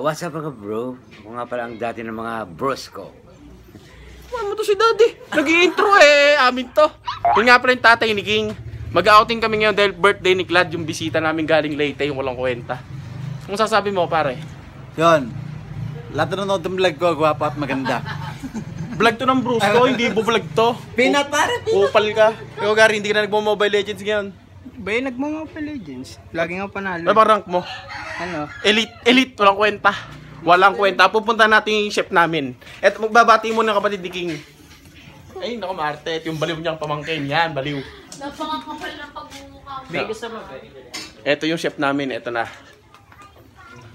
Oh, what's up mga bro? Ako nga pala ang dati ng mga bros ko. Ano mo to si daddy? Nag-i-intro eh, amin to. Yun nga pala yung tatay ni King. Mag-outing kami ngayon dahil birthday ni Clad, yung bisita namin galing Leyte, yung walang kwenta. Kung sasabi mo, pare? Yun. Lahat na nanonood ng vlog ko, gwapo at maganda. Vlog to ng Bruce ko, hindi po vlog to. Peanut pare, Upal ka. Ikaw Gary, hindi ka na nagmo-mobile legends ngayon. Ba yung nagmo-Mobile Legends? Lagi nga panalo. Ano ba rank mo? Ano? Elite, elite, walang kwenta. Walang kwenta. Pupunta natin yung chef namin. At magbabati mo ng kapatid ni King. Ay, naku Marte, ito yung baliw niyang pamangkin. Yan, baliw. Napakakapal ng pagmumukha mo. Vegas naman ba? Ito yung chef namin, ito na.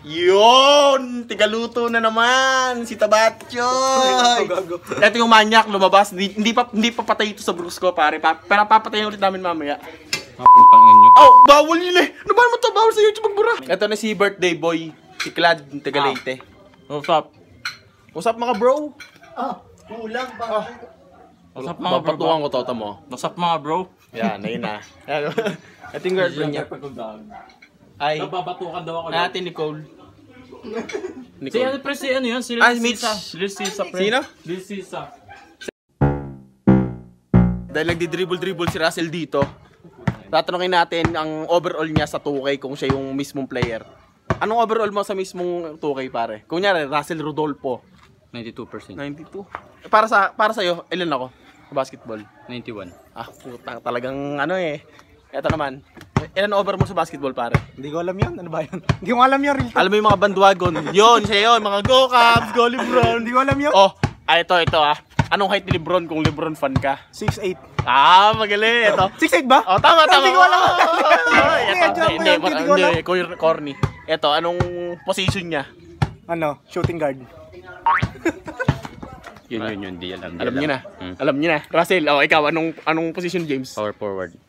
Yun! Tigaluto na naman! Si Tabatchoy! ito yung manyak, lumabas. Hindi, hindi pa hindi pa patay ito sa Brusco, pare. Pa, pero papatayin ulit namin mamaya. Putang inyo. Oh, bawal yun eh! Ano ba naman to? Bawal sa YouTube magbura. Ito na si birthday boy. Si Clad, ng Tagalite. What's up? What's up mga bro? What's up Mga Papatukan ko toto mo. What's up mga bro? Yan, ayun na. Yan. Ito yung girlfriend niya. Ay, Nababatukan daw ako. ate Nicole. Si ano pre, si ano yun? Si Ah. Lil Sisa pre. Sino? Lil Sisa. Dahil nagdi-dribble-dribble si Russell dito, tatanungin natin ang overall niya sa 2K kung siya yung mismong player. Anong overall mo sa mismong 2K pare? Kunyari, Russell Rodolfo, 92%. 92. Eh, Para sa para sa iyo, ilan ako sa basketball? 91. Ah, puta, talagang ano eh. Ito naman. Ilan over mo sa basketball pare? Hindi ko alam yun. Ano ba yun? Hindi ko alam. Real talk. Alam mo yung mga bandwagon? Yun, siya yun. Mga Go Cubs, Go Lebron. Hindi ko alam yun. Oh, ah, ito, ito ah. Anong height ni Lebron kung Lebron fan ka? 6'8". Ah, magaling. Ito. 6'8 ba? Oh, tama, tama. Hindi ko alam. Hindi, hindi, hindi, hindi ko hindi, alam. cor- corny. Ito, anong position niya? Ano? Shooting guard. Yun yun yun, di alam. di Alam niyo na. Hmm. Alam niyo na. Russell, oh, ikaw, anong anong position, James? Power forward.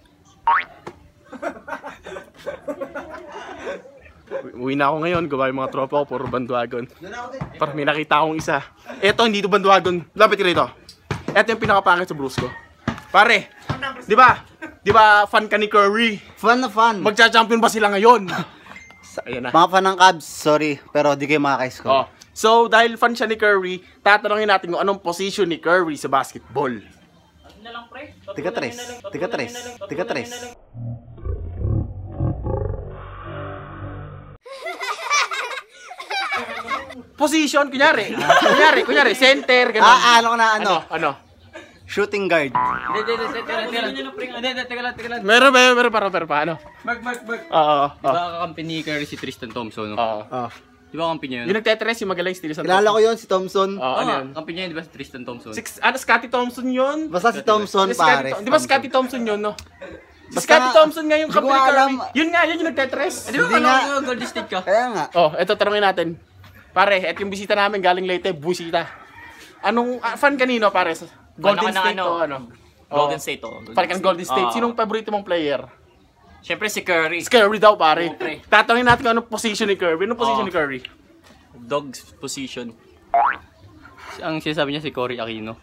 Uwi na ako ngayon, gawa yung mga tropa ko, puro bandwagon. Para may nakita akong isa. Eto, hindi to bandwagon. Lapit ka rito. Eto yung pinakapangit sa Brusco. Pare, di ba? Di ba fan ka ni Curry? Fan na fan. Magcha-champion ba sila ngayon? Sa, ayan na. Mga fan ng Cavs, sorry, pero di kayo makaka-score. Oh. So, dahil fan siya ni Curry, tatanungin natin kung anong position ni Curry sa basketball. Tiga tres. Tiga tres. Tiga tres. Position, kunyari. kunyari, kunyari, center, ganun. Ah, ano ko na ano? ano? Ano? Shooting guard. Hindi, hindi, hindi, teka lang, teka lang. Meron, meron, meron, para, para, pa, ano? Mark, Mark, Mark. Oo, Di oo, ba kakampi ni Curry si Tristan Thompson, no? oo. Oh. Di ba kampi niya yun? Yung nagtetres, yung magaling steal sa Kilala ko yon si Thompson. Oo, ano Oo, yun? kampi niya yun, di ba si Tristan Thompson? Six, ano, Scotty Thompson yun? Basta si Thompson, pare. Di ba Scotty Thompson yun, no? Si Basta Scotty nga, Thompson nga yung alam. Curry. Yun nga, yun yung nagtetres. Di ba nga. ko Golden State ka? Kaya nga. Oh, eto tanongin natin. Pare, eto yung bisita namin galing Leyte, busita. Anong ah, fan kanino pare? Golden ng State ano? o ano? Golden Oh. State, oh. Fan ka ng Golden State. Sinong paborito mong player? Siyempre si Curry. Curry daw pare. Pre. Tatanungin natin kung anong position ni Curry. Anong position Oo. ni Curry? Dog's position. Ang sinasabi niya si Cory Aquino.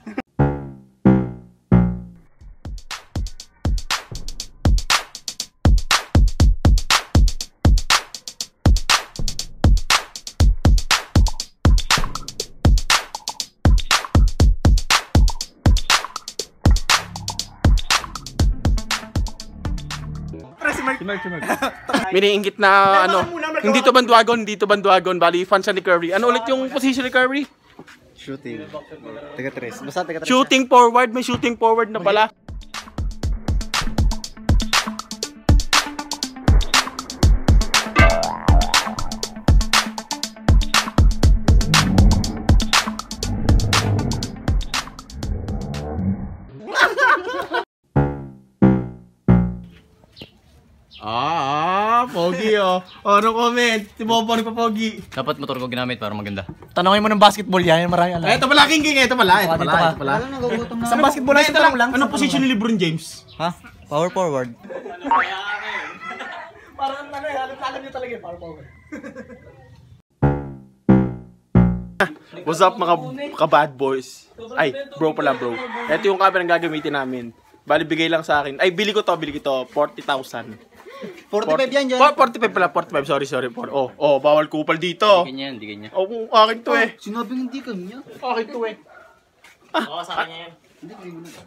Miniinggit na ano. Hindi to bandwagon, hindi to bandwagon. Bali, fan siya ni Curry. Ano ulit yung position ni Curry? Shooting. Tiga tres. Basta tiga tres. Shooting forward, may shooting forward na pala. Oh. Ano comment? Si Bobo ni Pogi. Dapat motor ko ginamit para maganda. Tanongin mo ng basketball yan. Marami alam. Eh, ito pala, King King. Ito pala, ito pala, ito pala. Sa basketball Ito ito lang lang. Anong position ni LeBron James? Ha? Power forward. Parang ano eh. Alam, alam niyo talaga yung power forward. What's up mga ka bad boys? Ay, bro pala bro. Ito yung camera na gagamitin namin. Bali bigay lang sa akin. Ay, bili ko to, bili ko to. 40,000. 45 yan dyan. Po- 45 pala, 45. Sorry, sorry. Por- Oh, oh, bawal kupal dito. Ganyan, hindi ganyan. Oh, akin to eh. Sinabing hindi kanya. Akin to eh. Oo, sa kanya yan.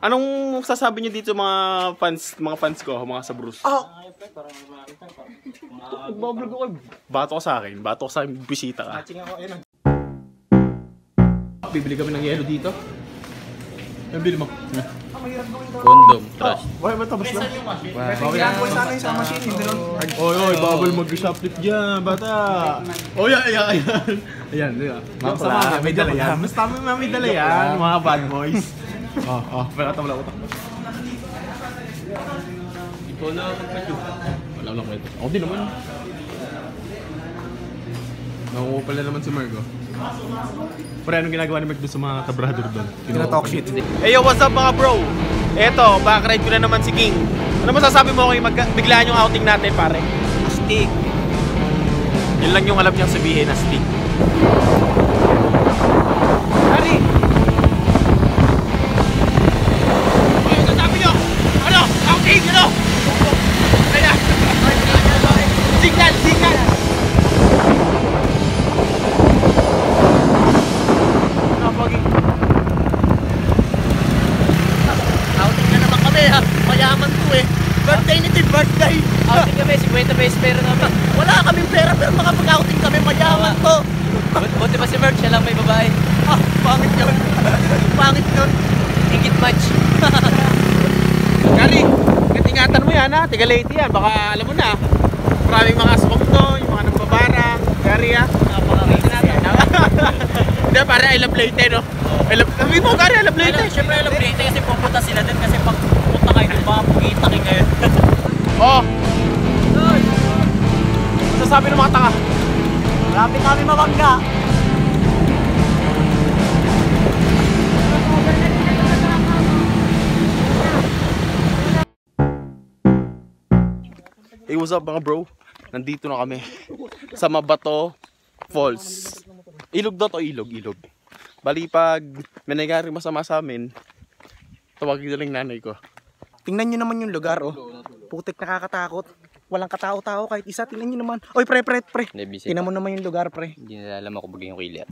Anong sasabi niyo dito mga fans, mga fans ko, mga sa Bruce? Parang marami tayo. Nagbablog ako. Bato ka sa akin. Bato ka sa akin. Bisita ka. Matching ako, ayun. Bibili kami ng yelo dito. Ang bili mo. Condom, trash. Why ba tapos na? Kaya ko sana yung sa machine, hindi nun. Oy, oy, bawal mag-shoplift dyan, bata. Yan, yan, yan. Ayan, ayan. Mga pala, may dala yan. Mas tama na may dala yan, mga bad boys. Oh, oh, wala ka, wala ka. Ikaw na magpadyo. Wala lang kwento. Ako din naman. Nakukupal na naman si Margo. Pre, anong ginagawa ni Mark doon sa mga kabrother doon? Kina-talk shit. Hey yo, what's up mga bro? Eto, backride ko na naman si King. Ano masasabi mo mag biglaan yung outing natin, pare? Astig. Yun lang yung alam niyang sabihin, astig. Hari! Ano sasabi niyo? Ano? Outing, ano? Ayan! Signal, signal! Napagi. Outing na naman kami ha. Mayaman to eh. Birthday. Outing kami, 50 pesos pera naman. Wala kaming pera pero makapag-outing kami. Mayaman to. Buti pa si Merch, siya lang may babae. Ah, pangit yun. pangit yun. Ingit match. Gary, katingatan mo yan ha, tiga late yan, baka alam mo na. Maraming mga aswang to, yung mga nagbabarang. Gary ha. Napaka-racist yan. Hindi, pare, I love Leyte, no? I love, sabi mo, Gary, I love Leyte. Siyempre alam Leyte kasi pupunta sila din kasi pag pupunta kayo baka pugita kayo ngayon. Oh. Sasabi ng mga tanga. Marami kami mabangga. Hey, what's up mga bro? Nandito na kami sa Mabato Falls. Ilog daw to, ilog, ilog. Bali pag may nangyari masama sa amin, tawagin na lang nanay ko. Tingnan nyo naman yung lugar, oh. Putik nakakatakot. Walang katao-tao kahit isa. Tingnan nyo naman. Oy, pre, pre, pre. Tingnan mo naman yung lugar, pre. Hindi nila alam ako bagay yung killer.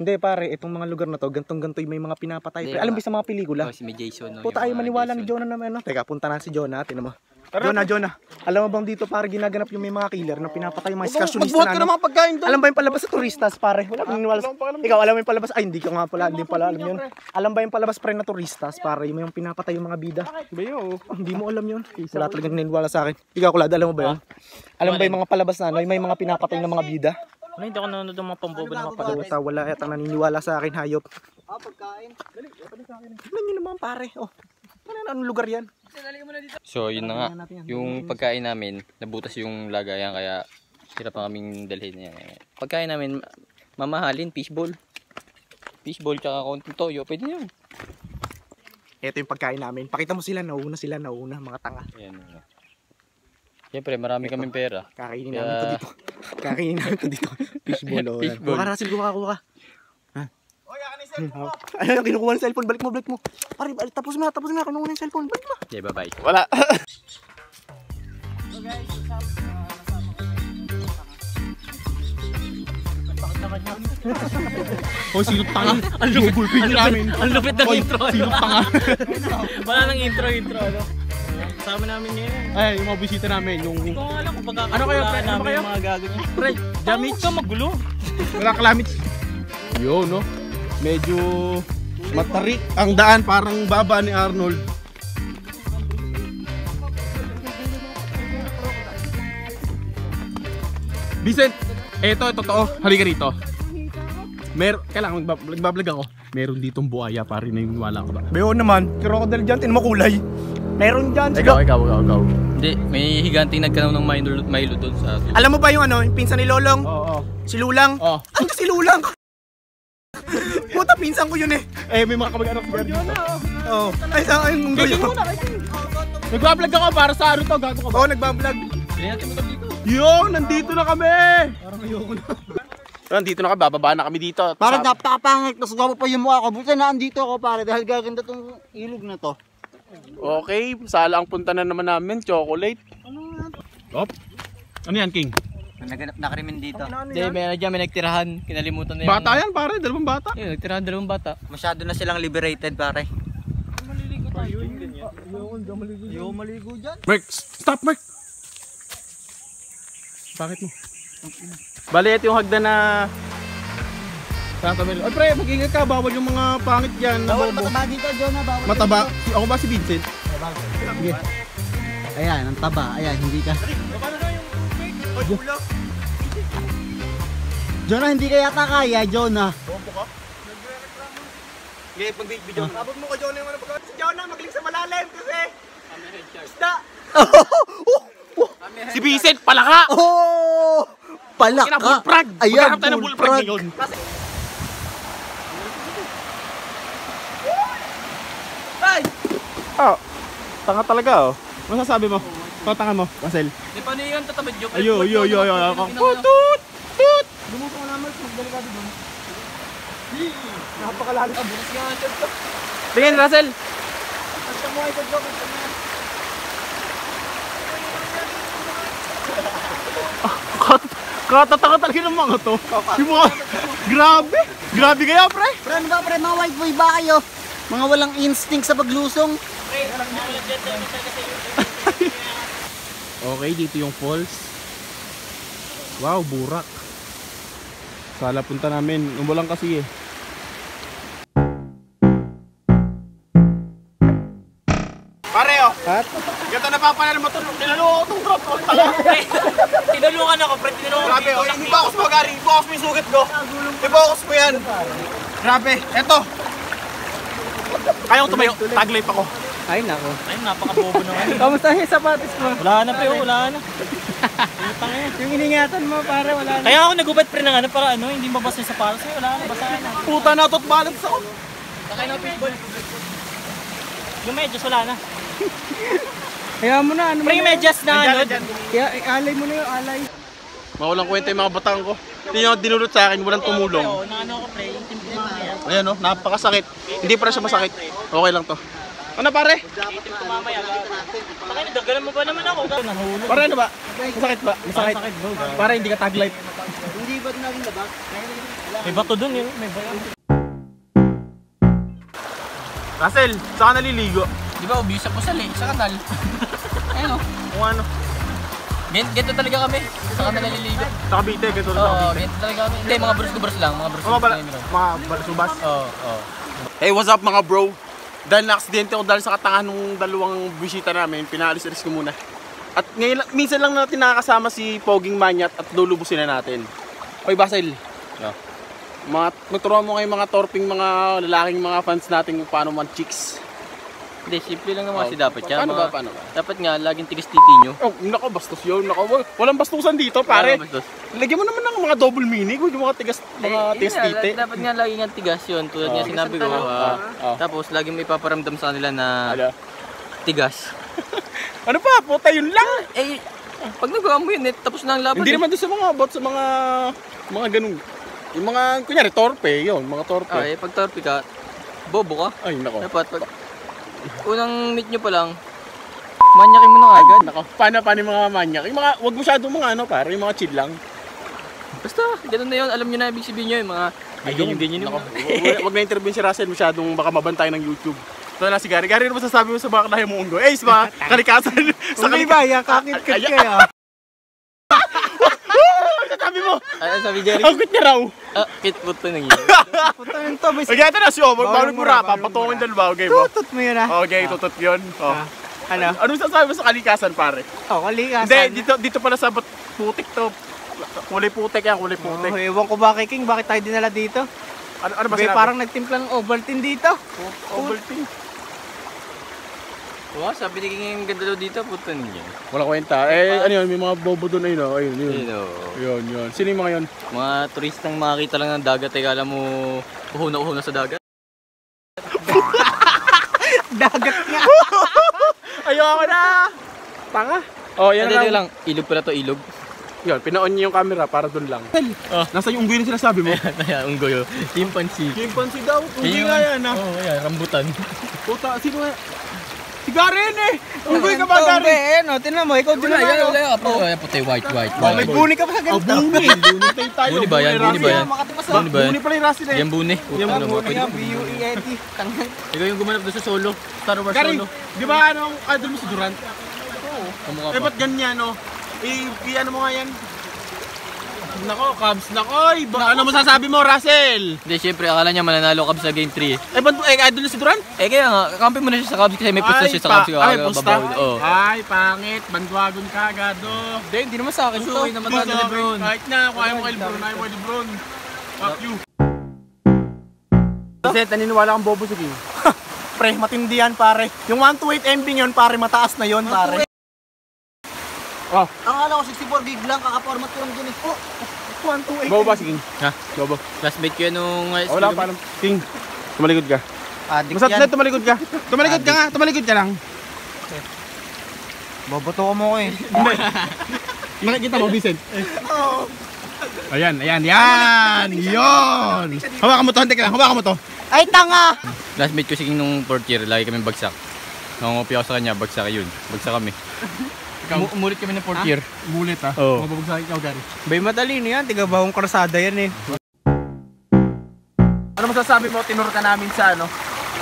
Hindi, pare. Itong mga lugar na to, gantong-ganto yung may mga pinapatay. Pre. Alam mo ba? sa mga pelikula? Oh, si Jason. No, Puta mga maniwala ni Jason. Jonah naman, ano? Teka, punta na si Jonah. Tingnan mo. Jonah, Jonah. Alam mo bang dito, pare, ginaganap yung may mga killer na pinapatay yung mga excursionista na, ka ano? ng mga pagkain doon. Alam ba yung palabas sa turistas, pare? Wala kang niniwala. sa- Ikaw, alam mo yung palabas? Ay, hindi ko nga pala, hindi pala alam yun. Alam ba yung palabas, pre, na turistas, pare? Yung yung pinapatay yung mga bida. Ba yun? Oh, hindi mo alam yun. Wala talagang naniniwala sa akin. Ikaw, Kulad, alam mo ba yun? Alam ba yung mga palabas na ano, yung may mga pinapatay ng mga bida? Ano, hindi ako nanonood ng mga pambobo na mga Puta, wala yata naniniwala sa akin, hayop. Ah, pagkain. Dali, Tignan nyo naman, pare. Oh, ano, anong lugar yan? So, yun na nga. Yung pagkain namin, nabutas yung lagayan kaya hirap pa kaming dalhin yan. Pagkain namin, mamahalin, fishball. Fishball tsaka konting toyo, pwede na yun. Ito yung pagkain namin. Pakita mo sila, nauna sila, nauna, mga tanga. Ayan. Siyempre, marami kaming pera. Kakainin Kaya- namin to dito. Kakainin namin to dito. Fishball, oh. Fishball. Kuha ka, Russell, kuha ka, kuha ka. Ayun, kinukuha ng cellphone. Balik mo, balik mo. Pare, balik. Tapos mo na, tapos mo na. Kinukuha ng cellphone. Balik mo. Okay, bye-bye. Wala. Oh, sino tanga? Ang lupit, ang namin. Ang lupit ng intro. Sino tanga? Wala nang intro, intro, ano. Kasama namin ngayon. Ay, yung mga bisita namin, yung... Hindi ko alam kung Ano kayo, pre? Ano kayo? yung mga gago niya. Pre, Jamit ka magulo. Wala kalamits. Yo, no? Medyo matarik ang daan, parang baba ni Arnold. Vincent, eto, totoo. Halika rito. Mer kailangan magbab- magbablog ako. Meron ditong buhaya, pare, naniniwala ko ba? Beo naman. Crocodile dyan. Tinan mo kulay. Meron dyan. Ikaw, ikaw, ikaw, ikaw. Hindi, may higanting nagkanaw ng Milo, Milo doon sa... Alam mo ba yung ano, yung pinsan ni Lolong? Oo, oo. Si Lulang? Oh. Ano si Lulang? Pinsan ko yun eh. Eh, may mga kamag-anak si dito. Oo. Ay, sa akin yung Kailan muna, Nagbablog ako para sa ano to, gago ka ba? Oo, nagbablog. Yo, nandito na kami! Parang ayoko na. nandito na kami, bababa na kami dito. Parang napakapangit, mas gwapo pa yung mukha ko. Buta na andito ako pare dahil gaganda tong ilog na to. Okay, sala ang punta na naman namin, chocolate. Op, Ano yan, King? Naganap na krimen dito. Hindi, may, dyan, may nagtirahan. Kinalimutan na yung... Bata yan, pare. Dalawang bata. Yun, nagtirahan dalawang bata. Masyado na silang liberated pare. Mark, stop, Mark. Bakit mo? Bali, ito yung hagdan na... Santa Mel. Ay, pre, mag-ingat ka. Bawal yung mga pangit dyan. na Bawal bobo. mataba dito, Jonah. Bawal. Mataba. Si- Ako ba si Vincent? Sige. Ayan, ang taba. Ayan, hindi ka. Jonah, hindi ka yata kaya, Jonah. Okay, pag-video. Abot mo ko, Jonah, yung ano pag Si Jonah, magaling sa malalim kasi... Isda! si Vincent, palaka! Oh! Palaka! Kina bullfrog! Ayan, Maghanap tayo ng bullfrog ngayon. Ay! Oh, tanga talaga oh. Ano sasabi mo? Tanga mo, Marcel. Di paano yun tatabad yun? Ayo, yo, yo, yo. Tut, tut, tut. Napakalalim. Tingin, Russell. Katataka talaga ng mga to. Yung mga, grabe. Grabe kaya, pre. Pre, ano ba, pre? Mga white boy ba kayo? Mga walang instinct sa paglusong. Okay, dito yung falls. Wow, burak. Sala punta namin. Umulan kasi eh. Pare oh. At? Ganda na papanalo mo to. Tinalo ko itong drop ko. Tinulungan ako, pre. Tinulungan Grabe oh. Hindi focus mo gari. Focus mo yung sugat ko. I-focus mo yan. Grabe. Eto. Kaya ko tumayo. Taglay pa ko. Ay, nako. Ay, napakabobo naman. Kamusta yung sapatos mo? Wala na, pre. oh, Wala na. Yung iningatan mo, pare, wala na. Kaya ako nagubad pre ng ano para ano, hindi mabasa yung sapatos. Eh, wala na, basa na. Puta na to't balance ako. Sakay na pitbull. Yung medyas, wala na. Kaya mo na, ano mo Pre, yung na. medyas na ano. Kaya, eh, alay mo na yung alay. Mawalang kwenta yung mga batang ko. Hindi nyo dinulot sa akin, walang tumulong. Ano mamaya. Ayan o, napakasakit. Hindi pa rin siya masakit. Okay lang to. Ano pare? Itim ko mamaya. Na, dagalan mo ba naman ako? Nahulog. Pare ano ba? Masakit ba? Masakit. Sakit bro. Para hindi ka taglight. Hindi ba naging labas? May bato dun yun, may bayan. Russell, saan ka naliligo? Di ba, ubisa po sa lake, sa kanal. Ayun o. Kung ano? Gan- Ganito talaga kami. Sa kami naliligo. Sa Cavite, ganito rin sa Oo, ganito talaga kami. Hindi, mga bros ko bros lang. Mga bros ko Mga bala, bros lang. mga balasubas. Oo, oo. Hey, what's up mga bro? Dahil na-aksidente ako dahil sa katangahan nung dalawang bisita namin, pinaalis-alis ko muna. At ngayon, minsan lang natin nakakasama si Poging Manyat at lulubusin na natin. Hoy Basel, Yeah. mga, magturuan mo kayo mga torping mga lalaking mga fans natin kung paano man chicks. Hindi, simple lang naman kasi dapat yan. Paano ba, paano ba? Dapat nga, laging tigas titi nyo. Oh, nako, bastos yun. Nako, wal- walang bastusan dito, pare. Bastos? Lagyan mo naman ng mga double meaning, yung mga tigas, mga Eh, tigas tite. da- Dapat nga lagi nga tigas yun. Tulad Oh. nga sinabi ko. ah, Oh. Tapos, laging may paparamdam sa kanila na Ano? tigas. Ano pa, puta yun lang. Eh, pag nagawa mo yun, eh, tapos na ang laban. Hindi eh. naman doon sa mga about sa mga mga ganun. Yung mga kunyari torpe, yun, mga torpe. Ah, eh, pag torpe ka, bobo ka. Ay, nako. Dapat, pag unang meet nyo pa lang, manyakin mo na agad. Nako, paano paano yung mga manyak? Yung mga wag masyadong mga ano, pare, yung mga chill lang. Basta, ganun na yun. Alam nyo na ibig sabihin nyo yung mga ganyan-ganyan Nako, yun. wag, wag na interview si Russell masyadong baka mabantay ng YouTube. Ito na si Gary. Gary, ano masasabi mo sa mga kalahi mo undo? Eh, sa mga kalikasan. sa kalikasan. ba, yan kakit-kit Ay- kaya. Ano sabi Jerry? ang quit niya raw. Ah, kit puto nang yun. Puta nang to, Sige, ito na siya. Bawal Bawal mo na, rapa. Patungin na. dalawa. Okay mo? tutot mo yun ah. Okay, tutot yun. Oh. Ah. Ano? Ano sasabi mo sa kalikasan, pare? Oh, kalikasan. Hindi, dito dito pala sa putik to. Kulay putik yan, kulay Oh, putik. ewan ko ba kay King, bakit tayo dinala dito? Ano, ano ba sinabi? parang nagtimpla ng Ovaltine dito. Ovaltine. Wow, sabi ni King yung ganda daw dito, puto ninyo. Wala kwenta. Eh, ano yun, may mga bobo doon ayun, oh. ayun, yun. Yun o. Yun, yun. Sino yung mga yun? Mga turistang makakita lang ng dagat, eh, kala mo uhuna-uhuna sa dagat. Dagat nga. Ayoko na! Tanga. Oh, yan lang. lang. Ilog pala to, ilog. Yun, pinaon niyo yung camera para doon lang. Oh. Nasaan yung unggoy na sinasabi mo? Kaya, unggoy o. Chimpanzee. Chimpanzee daw. Unggoy nga yan, ah. Oo, oh, yan, rambutan. Puta, sino nga? Si Garen eh! Unggoy ka ba, Garen? Eh, no, tinan mo, ikaw din naman. yan, oh. wala. Oh, yan, puti, white, white, Oh, may buni ka pa sa Oh, ganito. buni! Buni tayo. Buni ba yan? Buni ba yan? Buni ba yan? Buni pala yung Russell eh. Yan buni. Yan Ano mo, buni, Yan, B-U-E-N-T. Tangan. Ikaw yung gumanap doon sa solo. Star Wars solo. di ba ano idol mo si Durant? Kamukha Eh, pa. ba't ganyan, no? I, i ano mo nga yan? Nako, Cubs, nakoy! Ba, ano masasabi mo, Russell? Hindi, syempre, akala niya mananalo ka sa game 3. Eh, ba't eh, idol na si Durant? Eh, kaya nga, kakampi mo na siya sa Cubs kasi may pusta siya sa Cubs. Ay, kaya pusta? babawi. Oo. Ay, pangit. Bandwagon ka, gado. Hindi, hindi naman sa akin. Ko yung namatalo ni Lebron. Kahit na, kung ayaw mo kay Lebron, ayaw mo kay Lebron. Fuck you. Kasi naniniwala kang bobo si King. pre, matindi yan pare. Yung 128 MB yun pare, mataas na yun pare. Ang akala ko 64 gig lang, kakapormat ko lang dyan eh. Oh, 128 Bobo ba si King? Ha? Bobo. Classmate ko yan nung high Oh, school. wala pa alam. King, tumalikod ka. adik Basta yan. na, tumalikod ka. Tumalikod ka nga, tumalikod ka lang. Boboto ko mo ko eh. Nakikita mo, Vincent? Ayan, ayan, yan! Yun! Hawakan mo to, hindi ka lang, hawakan mo to. Ay, tanga! Classmate ko si King nung fourth year, lagi kami bagsak. Nangungupi ako sa kanya, bagsak yun. Bagsak kami. Umu- umulit kami ng fourth year. Mulit ha. Oo. Mababag sa akin ikaw, Gary. Bay matalino yan, tiga bawang karsada yan eh. Ano masasabi mo, tinuro ka namin sa ano?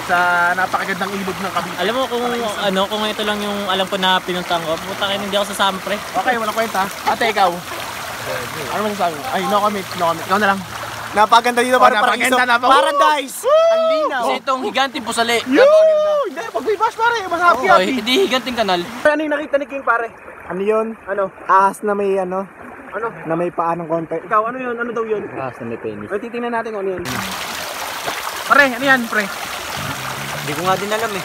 Sa napakagandang ilog ng Cavite. Alam mo kung ano, kung ito lang yung alam ko na pinuntahan ko, puta kayo hindi ako sasama pre. Okay, walang kwenta. Ate, ikaw. Ano masasabi mo? Ay, no comment, no comment. Ikaw na lang. Napaganda dito Oh, para paraiso. Paradise! Ang linaw. Kasi itong higanting pusali. Yoo! Hindi, pag may bash pare, mas happy Oh, happy. hindi higanting kanal. Ano yung nakita ni King pare? Ano yun? Ano? Ahas na may ano, Ano? na may paa ng konti. Ikaw, ano yun? Ano daw yun? Ah, sa may penis. Ay, titingnan natin kung ano yun. Pare, ano yan, pre? Hindi ko nga din alam eh.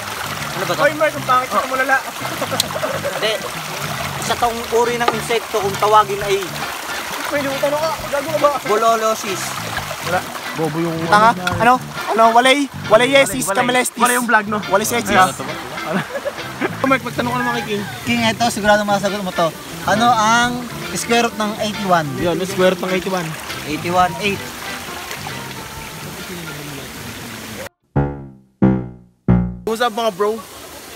Ano ba to? Hoy, Mark, ang pangit ka mo lala. Hindi. Isa tong uri ng insekto kung tawagin ay Pwede mo tanong ka, gago ka ba? bololosis. Bobo yung... Tanga? Ano? Ano? Walay? Walay yesis, kamelestis. Wala yung vlog, no? Walay sesis. Mark, magtanong ka naman kay King. King, ito, sigurado masasagot mo to. Ano ang square root ng 81? Yun, square root ng 81. 81.8. Usap mga bro,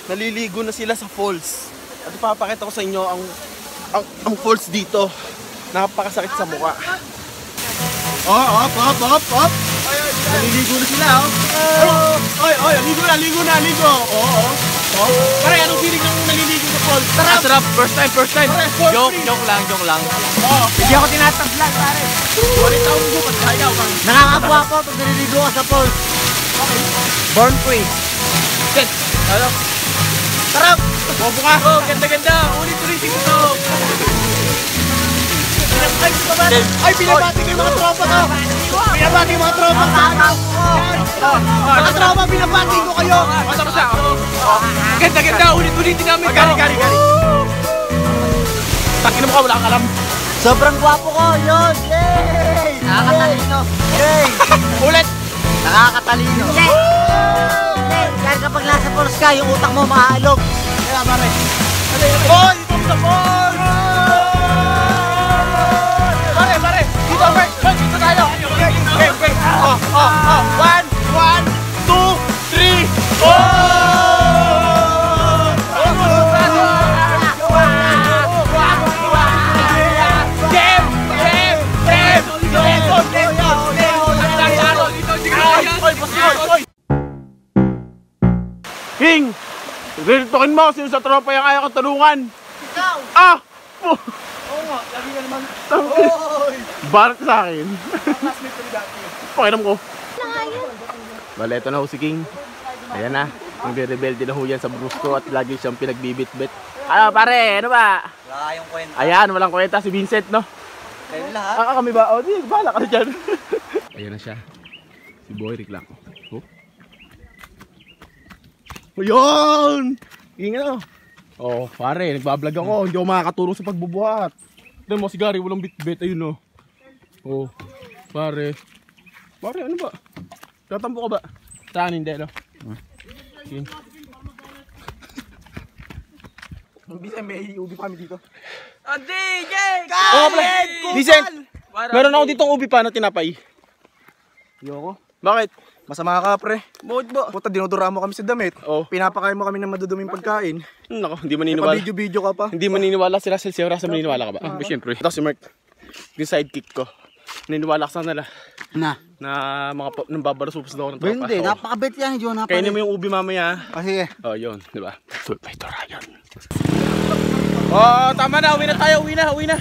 naliligo na sila sa falls. At ipapakita ko sa inyo ang ang, ang falls dito. Napakasakit sa mukha. Oh, op, op, op, op. Naliligo na sila, oh. Oy, oy, ligo na, ligo na, ligo. Oo, oh, oh. Pare, anong feeling ng naliligo sa? Tara, Ah, sarap. First time, first time. Pare, Joke, free. joke lang, joke lang. Oh, Hindi ako tinatablag pare. Walit taong bukas, kaya man. Nakakabwa ko pag naliligo ka sa pool. Born free. Set. Ano? Sarap! Bobo ka! Oh, ganda-ganda. Ulit-ulit ito. Ay, binabati ko yung mga tropa ko! Binabati yung mga tropa ko! Mga tropa, binabati ko kayo! Oh, tapos na. Oh. Ganda-ganda. Ulit-ulitin namin. Gari, gari, gari! Takin mo ka, wala kang alam. Sobrang gwapo ko, yun! Yay! Nakakatalino. Yay! Ulit! Nakakatalino. Yay! Dahil kapag nasa force ka, yung utak mo maaalog. Kaya, pare. Hoy, dito sa ball! Oh, oh, oh. One, one, two, three! Game! King! Riltokin mo, sino sa tropa yung kaya kong tulungan? Ikaw! Ah! Lagi ka naman. Barat sa akin. Pakiram ko. Bale, ito na ho si King. Ayan na. Nagre-rebelde na ho yan sa Brusco at lagi siyang pinagbibit-bit. Ano pare, ano ba? Wala yung kwenta. Ayan, walang kwenta si Vincent, no? Kayo lahat. Ah, kami ba? O, di, bahala ka na dyan. Ayan na siya. Si Boy Rick lang. Oh. Ayun! Ingin Oh, pare, nagbablog ako. Hindi ako makakatulong sa pagbubuhat. Tignan mo si Gary, walang bit-bit. Ayun, no. Oh, pare. Pare, ano ba? Tatampo ka ba? Saan hindi, no? Okay. Bisa may ubi pa kami dito. Oh, pala. Vincent! Meron ako ditong ubi pa na tinapay. Yoko. Bakit? Masama ka, pre. Bakit ba? Puta, dinudura mo kami sa damit. Oh. Pinapakain mo kami ng maduduming pagkain. Nako, hindi May maniniwala. pa-video-video ka pa. Hindi maniniwala sila sa si Rasa maniniwala ka ba? Uh, Siyempre. Ito si Mark. Yung sidekick ko. Naniniwala ka sa nila Na. na mga pa, nang babarasupos daw ng tropa. hindi, Oo. napakabait yan, John. Kainin mo yung ubi mamaya. Ah, sige. Oh, yun, di ba? So, may tora yun. Oh, tama na. Uwi na tayo. Uwi na, uwi na.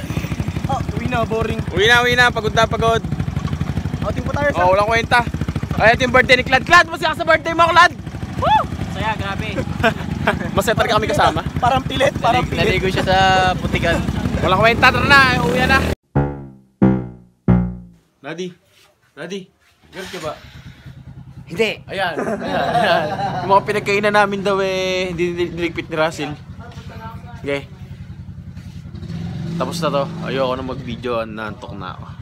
Oh, uwi na, boring. Uwi na, uwi na. Pagod na, pagod. Outing po tayo sa... Oh, walang kwenta. Ay, ito yung birthday ni Clad. Clad, masaya ka sa birthday mo, Clad. Saya, grabe. Masaya talaga kami kasama. Parang pilit, parang pilit. Naligo siya sa putikan. Walang kwenta. Tara na, uwi na. Nadi. Nadi. Girl ka ba? Hindi. Ayan, ayan, ayan. Yung mga pinagkainan namin daw eh, hindi hindi- niligpit ni Russell. Okay. Tapos na to. Ayoko na mag-video, nantok na ako.